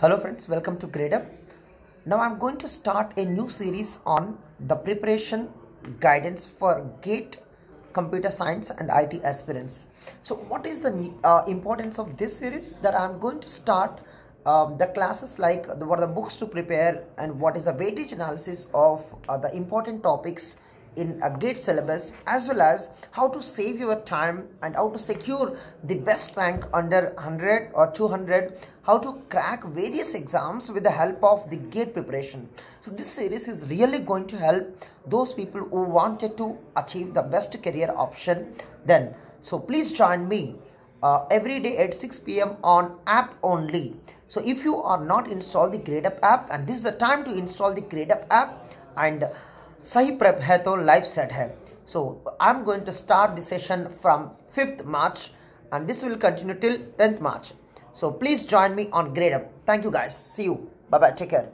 Hello friends, welcome to GradeUp. Now I'm going to start a new series on the preparation guidance for GATE computer science and IT aspirants. So what is the uh, importance of this series that I'm going to start um, the classes like the, what are the books to prepare and what is the weightage analysis of uh, the important topics in a gate syllabus as well as how to save your time and how to secure the best rank under 100 or 200 how to crack various exams with the help of the gate preparation. So this series is really going to help those people who wanted to achieve the best career option then. So please join me uh, every day at 6 p.m on app only. So if you are not installed the GradeUp app and this is the time to install the GradeUp app and सही prep है तो life set है। So I'm going to start this session from fifth March and this will continue till tenth March so please join me on GradeUp thank you guys see you bye bye take care